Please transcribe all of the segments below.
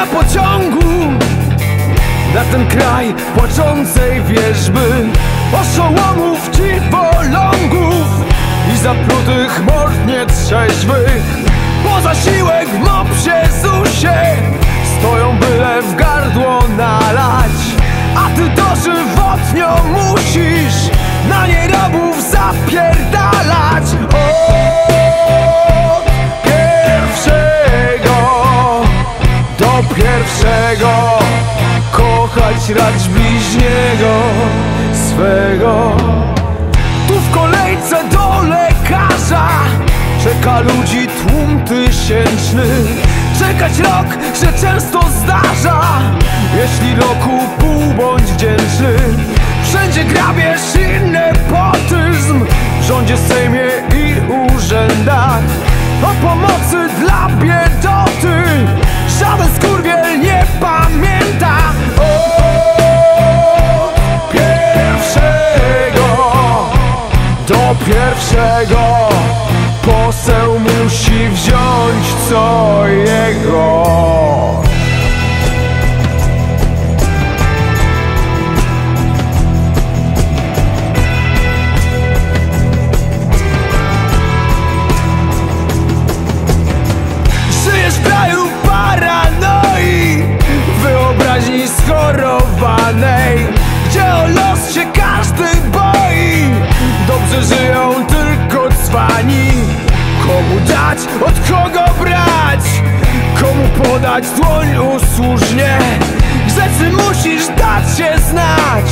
na pociągu. Na ten kraj płaczącej wierzby Oszołomów ci polągów I zaplutych mord nietrzeźwych Po zasiłek w mopsie ZUSie racz bliźniego swego. Tu w kolejce do lekarza Czeka ludzi tłum tysięczny. Czekać rok się często zdarza Jeśli roku pół bądź wdzięczny. Wszędzie grabież i nepotyzm W rządzie, sejmie i urzędach. O pomocy dla biedoty musi wziąć co jego. Żyjesz w kraju paranoi Wyobraźni schorowanej Gdzie o los się podać dłoń usłużnie Rzeczy musisz dać się znać.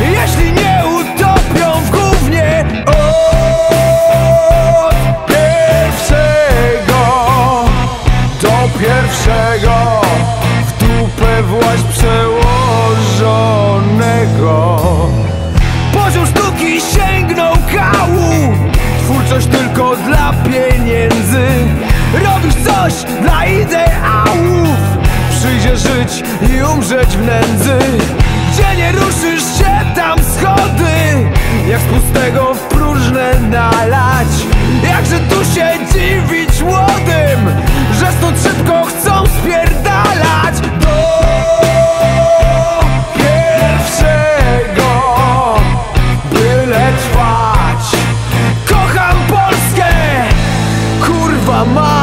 Jeśli nie utopią w gównie Od pierwszego do pierwszego W dupę właśnie przełożonego. Poziom sztuki sięgnął kału. Twórczość tylko dla pieniędzy. Robisz coś dla idei żyć i umrzeć w nędzy. Gdzie nie ruszysz się, tam schody. Jak z pustego w próżne nalać. Jakże tu się dziwić młodym Że stąd szybko chcą spierdalać. Do pierwszego Byle trwać Kocham Polskę Kurwa ma.